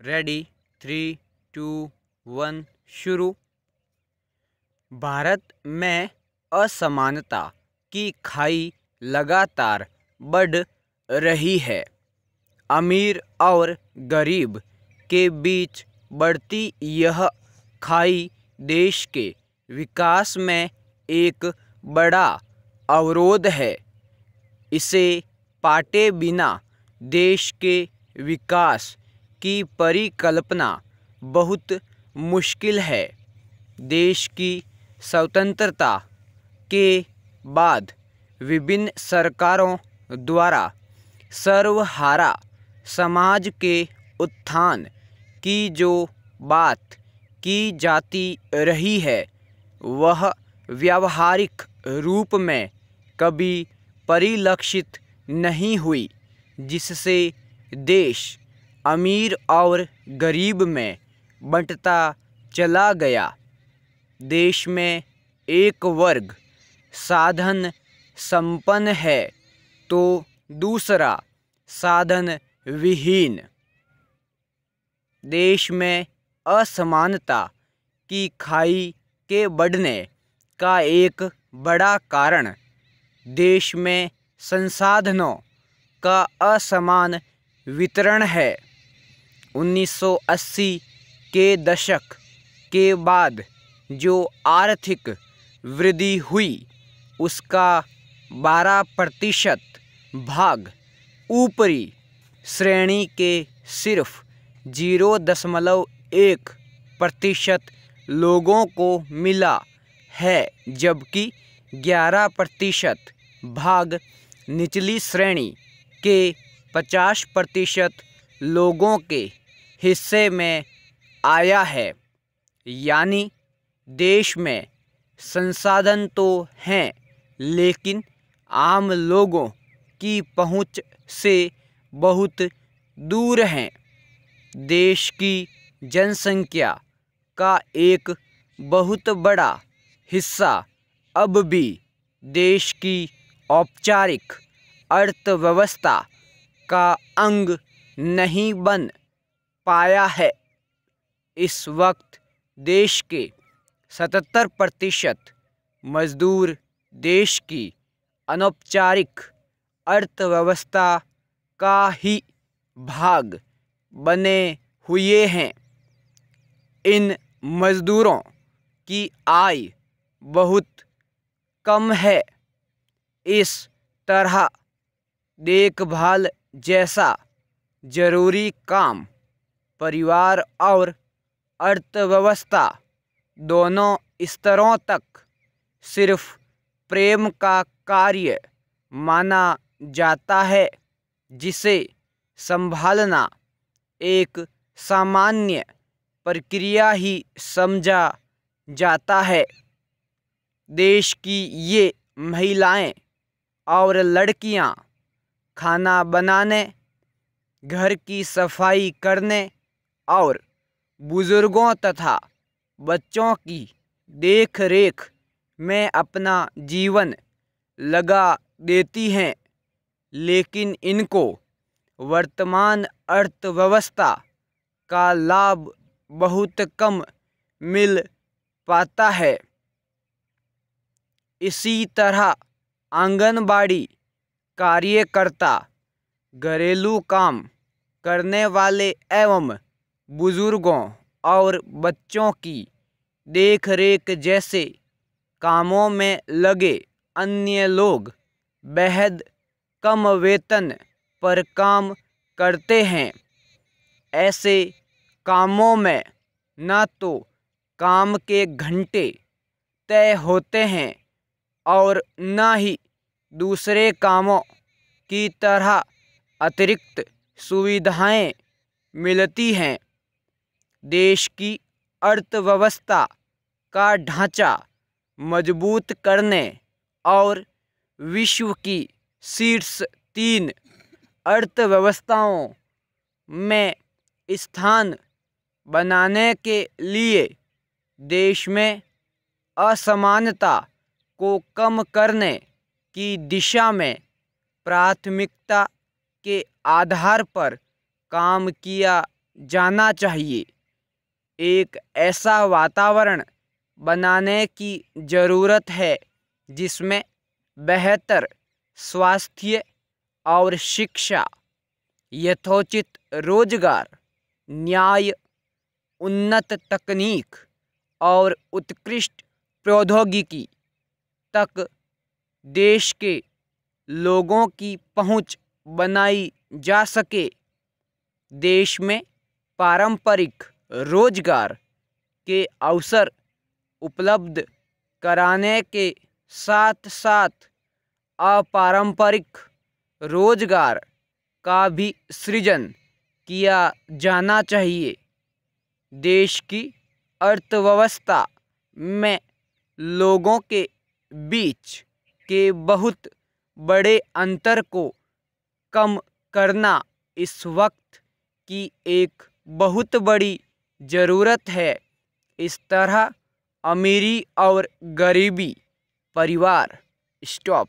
Ready three to one शुरू। भारत में असमानता की खाई लगातार बढ़ रही है। अमीर और गरीब के बीच बढ़ती यह खाई देश के विकास में एक बड़ा अवरोध है। इसे पाटे बिना देश के विकास की परिकल्पना बहुत मुश्किल है। देश की स्वतंत्रता के बाद विभिन्न सरकारों द्वारा सर्वहारा समाज के उत्थान की जो बात की जाती रही है, वह व्यावहारिक रूप में कभी परिलक्षित नहीं हुई, जिससे देश अमीर और गरीब में बंटता चला गया। देश में एक वर्ग साधन संपन्न है तो दूसरा साधन विहीन। देश में असमानता की खाई के बढ़ने का एक बड़ा कारण देश में संसाधनों का असमान वितरण है। 1980 के दशक के बाद जो आर्थिक वृद्धि हुई, उसका 12 प्रतिशत भाग ऊपरी श्रेणी के सिर्फ़ ज़ीरो दशमलव एक प्रतिशत लोगों को मिला है, जबकि 11 प्रतिशत भाग निचली श्रेणी के 50 प्रतिशत लोगों के हिस्से में आया है। यानी देश में संसाधन तो हैं, लेकिन आम लोगों की पहुँच से बहुत दूर हैं। देश की जनसंख्या का एक बहुत बड़ा हिस्सा अब भी देश की औपचारिक अर्थव्यवस्था का अंग नहीं बन पाया है। इस वक्त देश के सतहत्तर प्रतिशत मजदूर देश की अनौपचारिक अर्थव्यवस्था का ही भाग बने हुए हैं। इन मज़दूरों की आय बहुत कम है। इस तरह देखभाल जैसा ज़रूरी काम परिवार और अर्थव्यवस्था दोनों स्तरों तक सिर्फ़ प्रेम का कार्य माना जाता है, जिसे संभालना एक सामान्य प्रक्रिया ही समझा जाता है। देश की ये महिलाएँ और लड़कियाँ खाना बनाने, घर की सफ़ाई करने और बुज़ुर्गों तथा बच्चों की देख रेख में अपना जीवन लगा देती हैं। लेकिन इनको वर्तमान अर्थव्यवस्था का लाभ बहुत कम मिल पाता है। इसी तरह आंगनबाड़ी कार्यकर्ता घरेलू काम करने वाले एवं बुज़ुर्गों और बच्चों की देखरेख जैसे कामों में लगे अन्य लोग बेहद कम वेतन पर काम करते हैं। ऐसे कामों में न तो काम के घंटे तय होते हैं और न ही दूसरे कामों की तरह अतिरिक्त सुविधाएँ मिलती हैं। देश की अर्थव्यवस्था का ढांचा मज़बूत करने और विश्व की शीर्ष तीन अर्थव्यवस्थाओं में स्थान बनाने के लिए देश में असमानता को कम करने की दिशा में प्राथमिकता के आधार पर काम किया जाना चाहिए। एक ऐसा वातावरण बनाने की ज़रूरत है जिसमें बेहतर स्वास्थ्य और शिक्षा, यथोचित रोज़गार, न्याय, उन्नत तकनीक और उत्कृष्ट प्रौद्योगिकी तक देश के लोगों की पहुँच बनाई जा सके। देश में पारंपरिक रोज़गार के अवसर उपलब्ध कराने के साथ साथ अपारंपरिक रोज़गार का भी सृजन किया जाना चाहिए। देश की अर्थव्यवस्था में लोगों के बीच के बहुत बड़े अंतर को कम करना इस वक्त की एक बहुत बड़ी ज़रूरत है। इस तरह अमीरी और गरीबी परिवार स्टॉप।